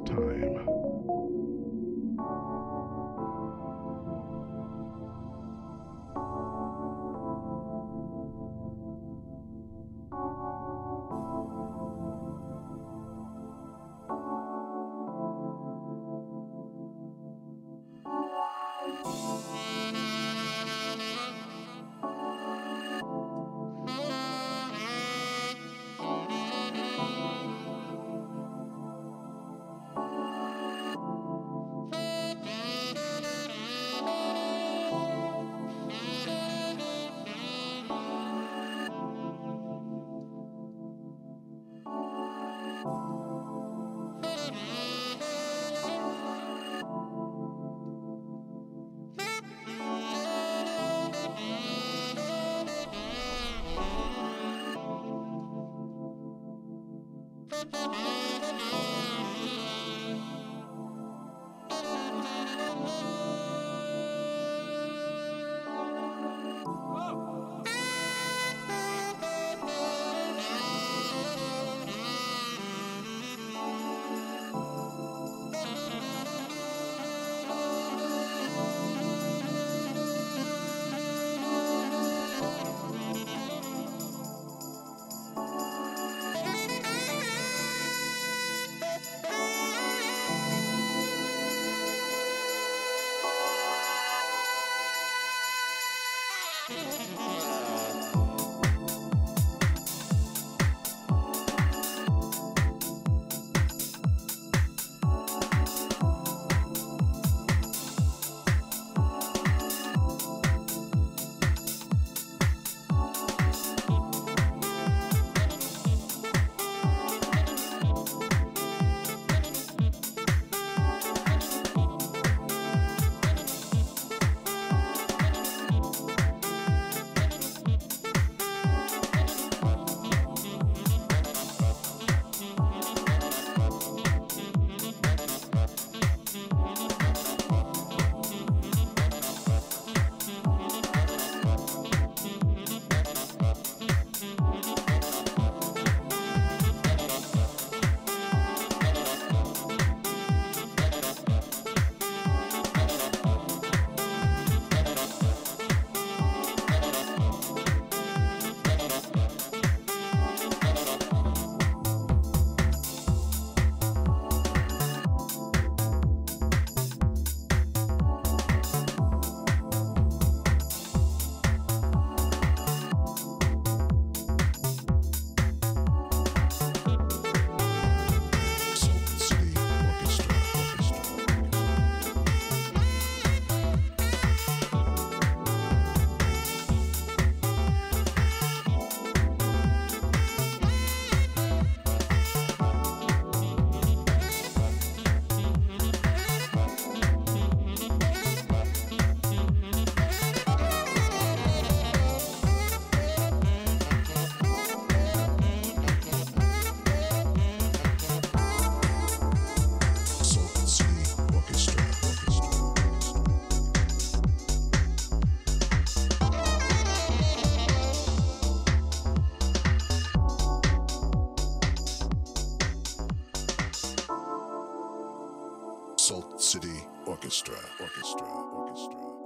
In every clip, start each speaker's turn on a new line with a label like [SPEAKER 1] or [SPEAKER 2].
[SPEAKER 1] Time. Salt City Orchestra. Orchestra. Orchestra.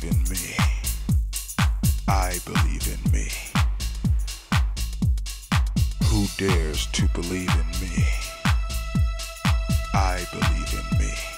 [SPEAKER 1] believe in me. I believe in me. Who dares to believe in me? I believe in me.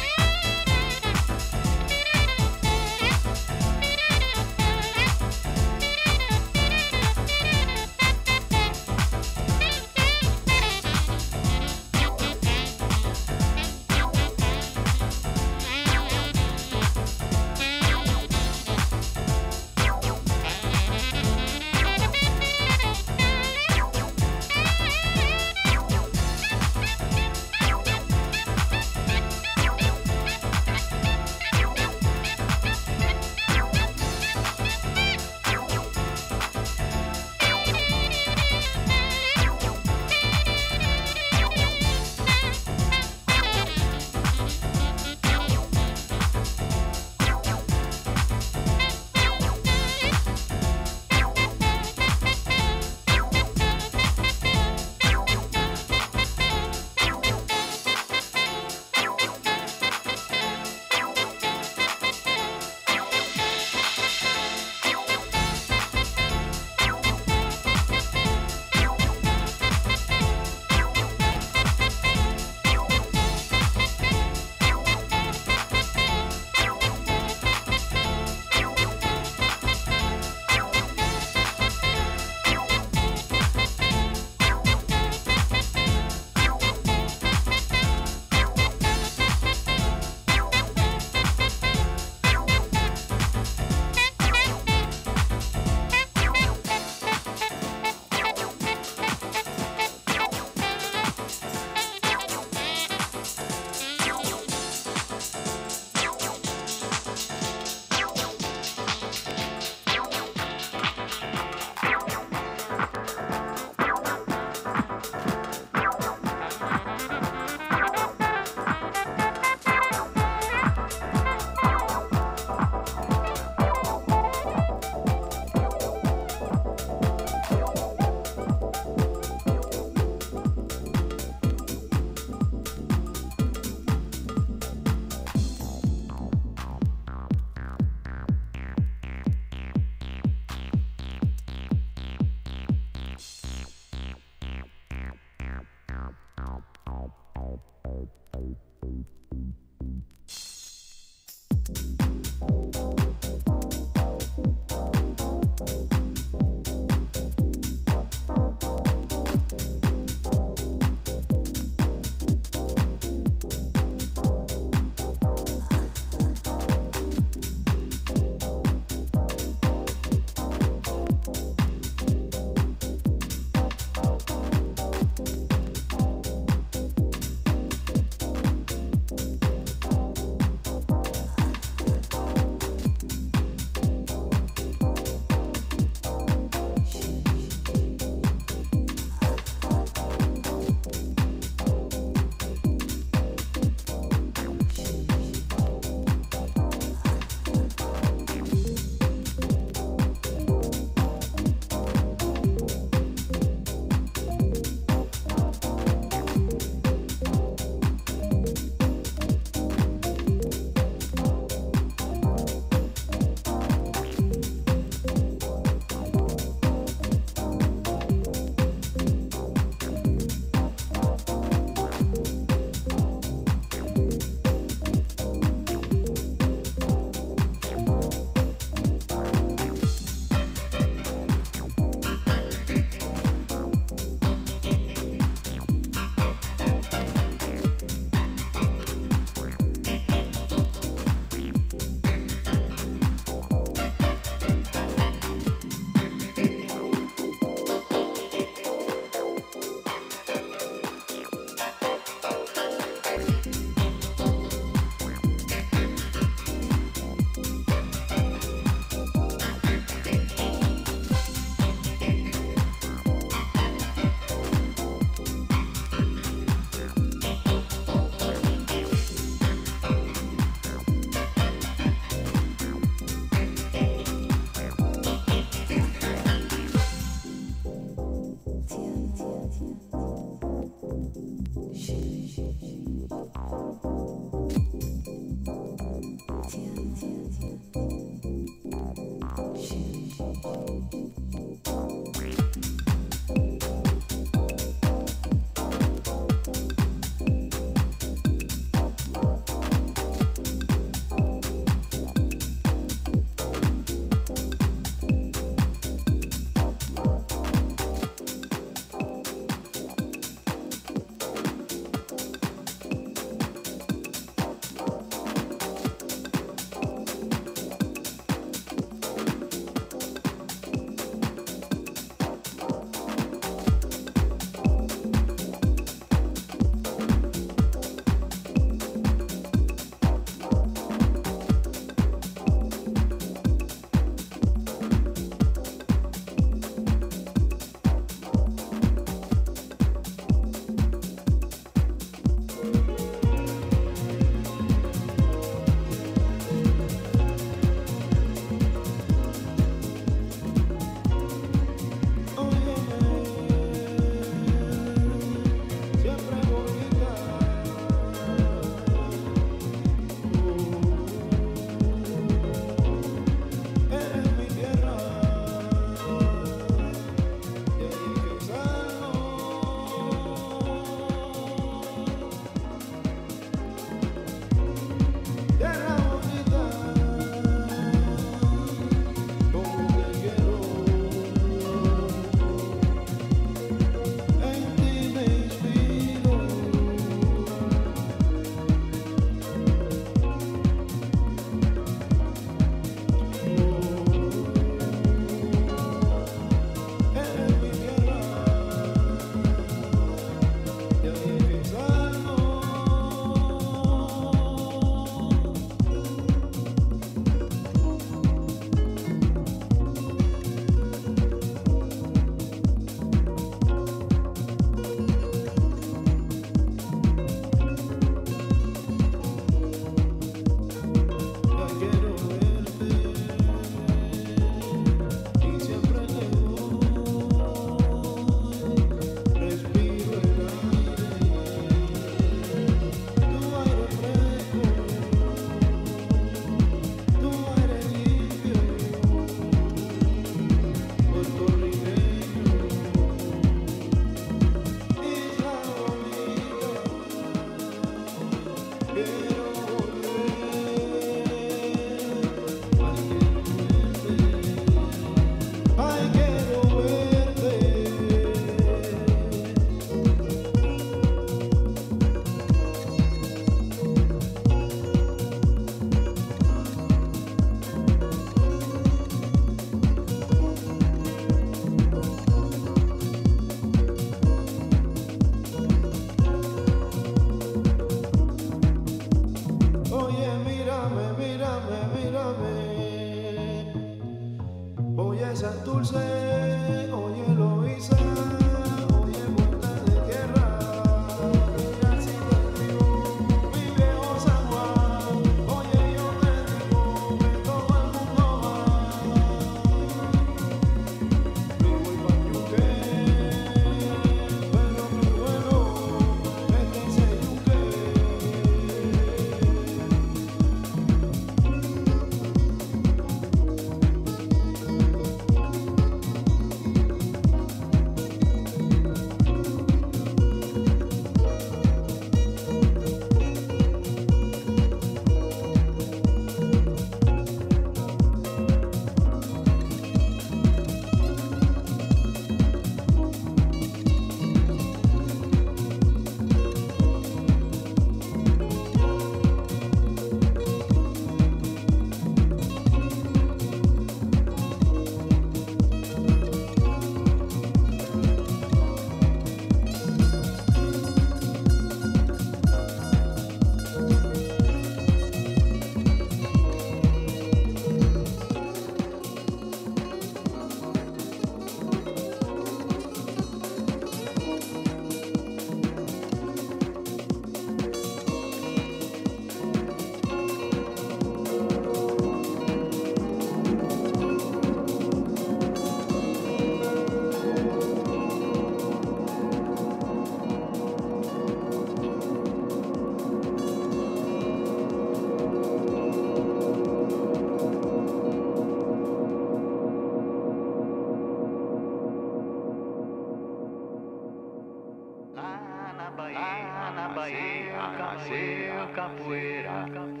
[SPEAKER 2] A capoeira,
[SPEAKER 3] capoeira.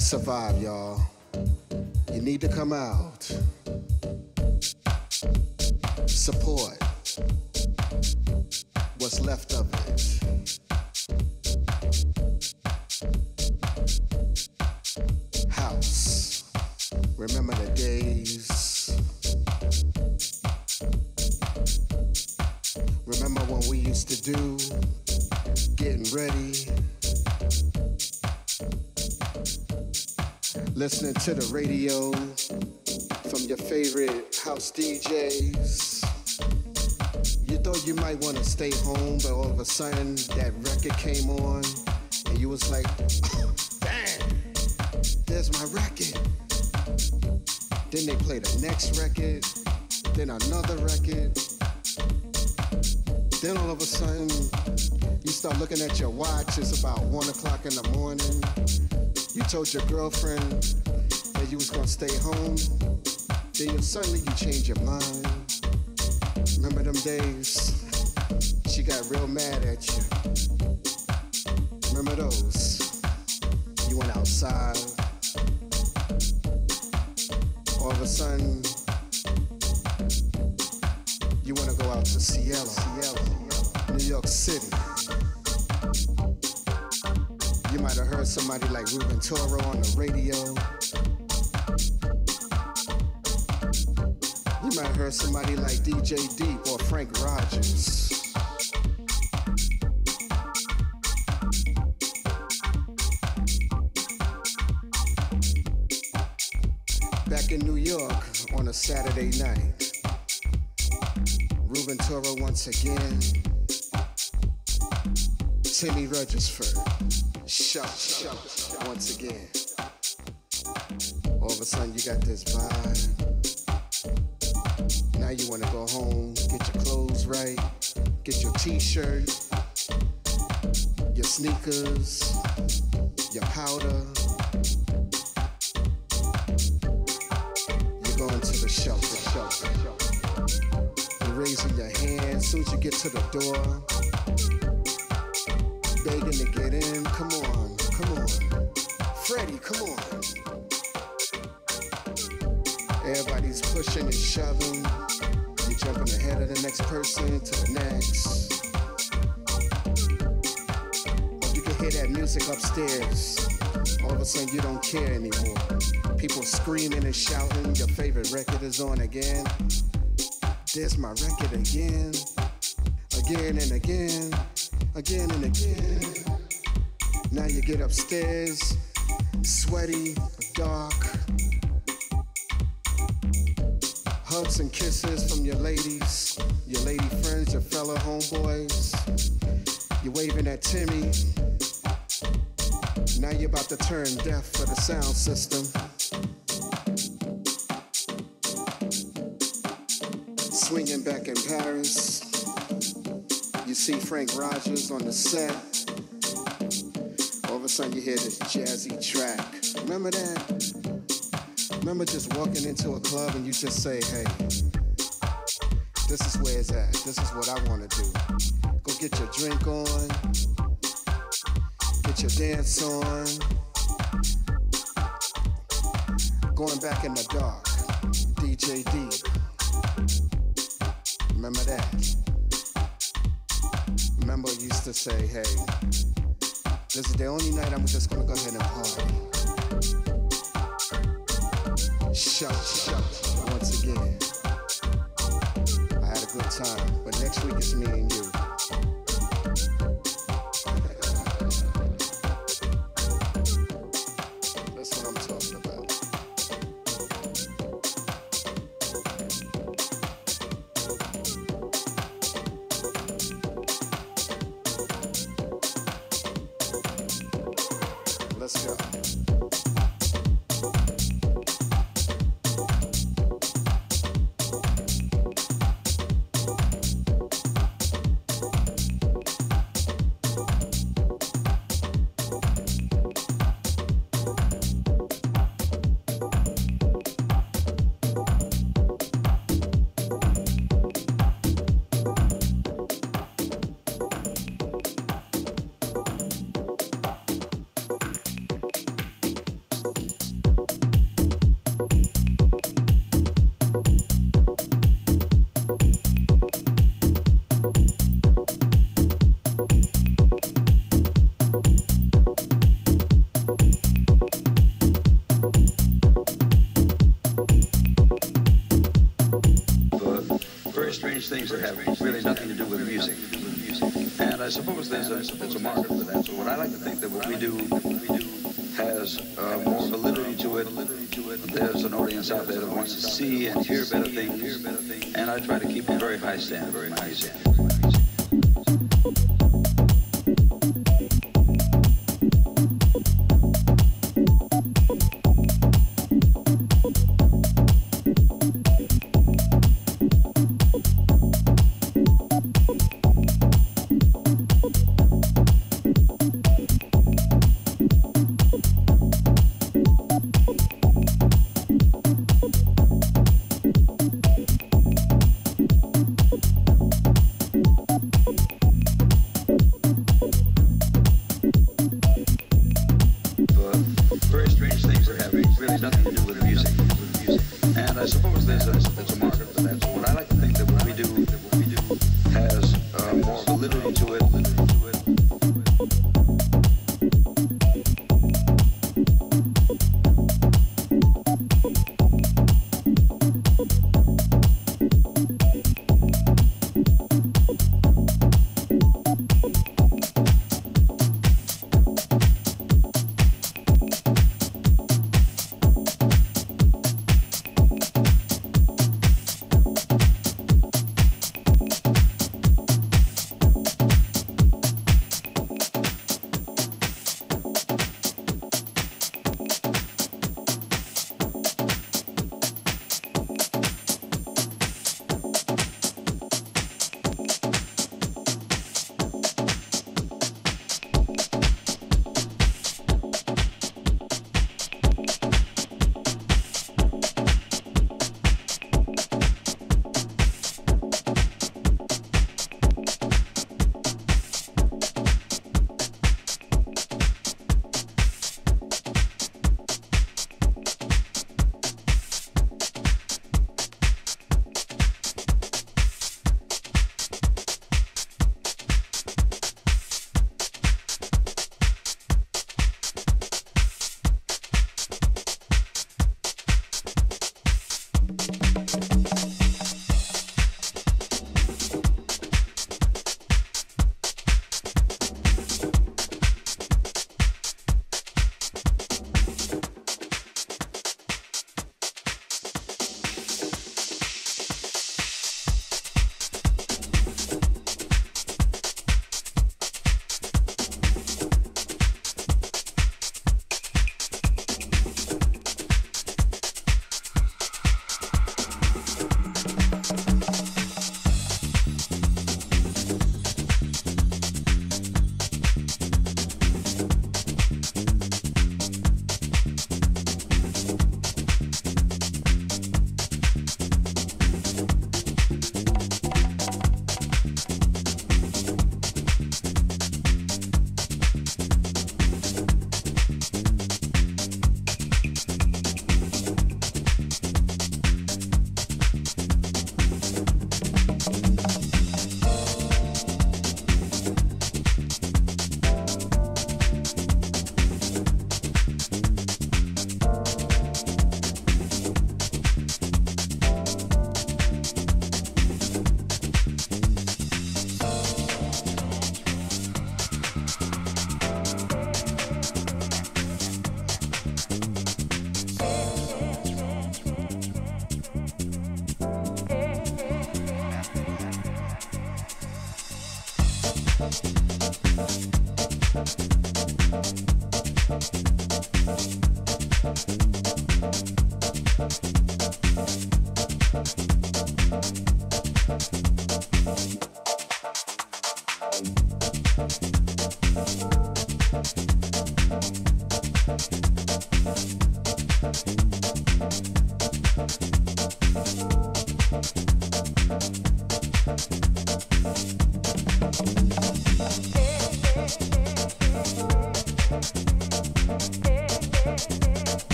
[SPEAKER 3] To survive, y'all. You need to come out. Support to the radio from your favorite house DJs. You thought you might want to stay home, but all of a sudden that record came on, and you was like, oh, there's my record. Then they play the next record, then another record. Then all of a sudden, you start looking at your watch, it's about one o'clock in the morning. You told your girlfriend was gonna stay home. Then you, suddenly you change your mind. Remember them days? She got real mad at you. Remember those? You went outside. You might have heard somebody like DJ Deep or Frank Rogers. Back in New York on a Saturday night. Ruben Toro once again. Timmy Regisford. Shut, shut, once again. All of a sudden you got this vibe. Now you wanna go home, get your clothes right, get your t-shirt, your sneakers, your powder. You're going to the shelter, shelter, shelter. You're raising your hand soon as you get to the door. Begging to get in. Come on, come on. Freddie, come on. Everybody's pushing and shoving. Jumping ahead of the next person to the next. Or you can hear that music upstairs. All of a sudden, you don't care anymore. People screaming and shouting. Your favorite record is on again. There's my record again. Again and again. Again and again. Now you get upstairs, sweaty, dark. Hugs and kisses from your ladies, your lady friends, your fellow homeboys. You're waving at Timmy. Now you're about to turn deaf for the sound system. Swinging back in Paris. You see Frank Rogers on the set. All of a sudden you hear this jazzy track. Remember that? Remember just walking into a club and you just say, hey, this is where it's at. This is what I want to do. Go get your drink on. Get your dance on. Going back in the dark. DJ D. Remember that? Remember I used to say, hey, this is the only night I'm just gonna go ahead and party. Shout, once again. I had a good time, but next week it's me and you.
[SPEAKER 4] That have really nothing to do with music. And I suppose there's a, there's a market for that. So what I like to think that what we do has uh, more validity to it. There's an audience out there that wants to see and hear better things. And I try to keep a very high standard, very high standard.